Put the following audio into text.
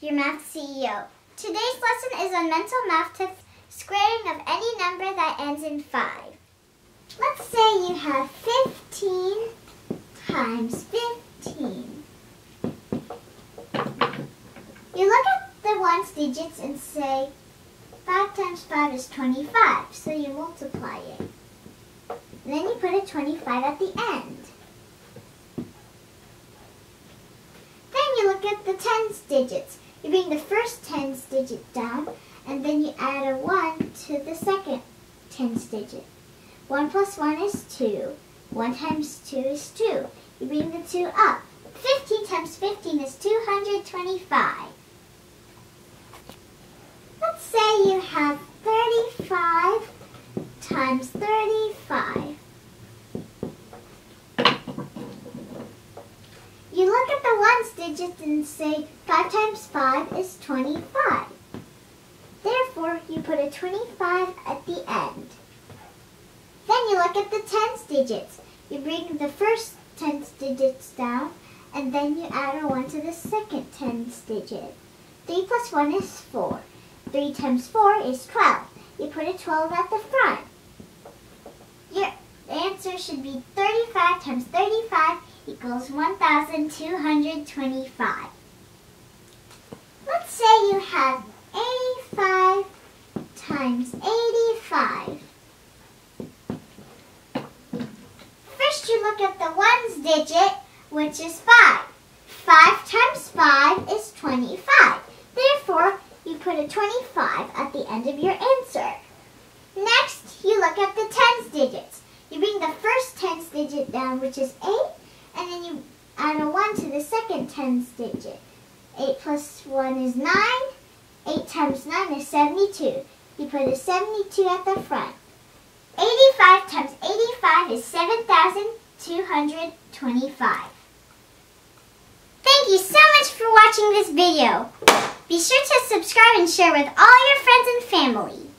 your math CEO. Today's lesson is on mental math tips, squaring of any number that ends in 5. Let's say you have 15 times 15. You look at the ones digits and say 5 times 5 is 25, so you multiply it. Then you put a 25 at the end. Then you look at the tens digits. You bring the first tens digit down, and then you add a 1 to the second tens digit. 1 plus 1 is 2. 1 times 2 is 2. You bring the 2 up. 15 times 15 is 225. Let's say you have 35 times 35. You look at the ones digits and say 5 times 5 is 25. Therefore, you put a 25 at the end. Then you look at the tens digits. You bring the first tens digits down, and then you add a 1 to the second tens digit. 3 plus 1 is 4. 3 times 4 is 12. You put a 12 at the front. Your answer should be 35 times 35 equals 1,225. Let's say you have 85 times 85. First you look at the ones digit, which is 5. 5 times 5 is 25. Therefore, you put a 25 at the end of your answer. Next, you look at the tens digits. You bring the first tens digit down, which is 8, and then you add a 1 to the second tens digit. 8 plus 1 is 9. 8 times 9 is 72. You put a 72 at the front. 85 times 85 is 7,225. Thank you so much for watching this video. Be sure to subscribe and share with all your friends and family.